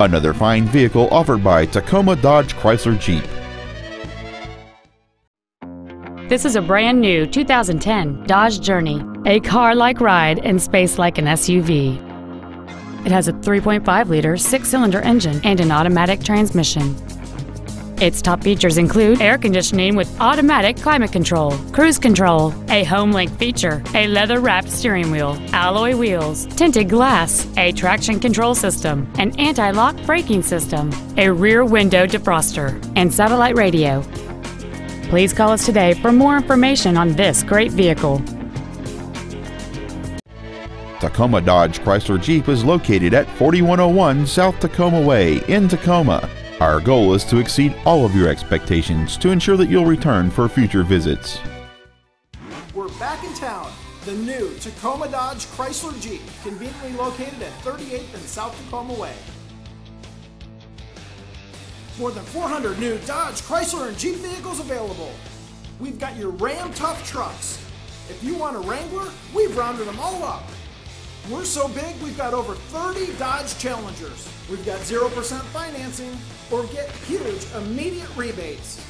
Another fine vehicle offered by Tacoma Dodge Chrysler Jeep. This is a brand new 2010 Dodge Journey, a car-like ride and space like an SUV. It has a 3.5-liter six-cylinder engine and an automatic transmission. Its top features include air conditioning with automatic climate control, cruise control, a home link feature, a leather wrapped steering wheel, alloy wheels, tinted glass, a traction control system, an anti lock braking system, a rear window defroster, and satellite radio. Please call us today for more information on this great vehicle. Tacoma Dodge Chrysler Jeep is located at 4101 South Tacoma Way in Tacoma. Our goal is to exceed all of your expectations to ensure that you'll return for future visits. We're back in town. The new Tacoma Dodge Chrysler Jeep, conveniently located at 38th and South Tacoma Way. More than 400 new Dodge, Chrysler, and Jeep vehicles available. We've got your Ram Tough trucks. If you want a Wrangler, we've rounded them all up. We're so big, we've got over 30 Dodge Challengers. We've got 0% financing or get huge immediate rebates.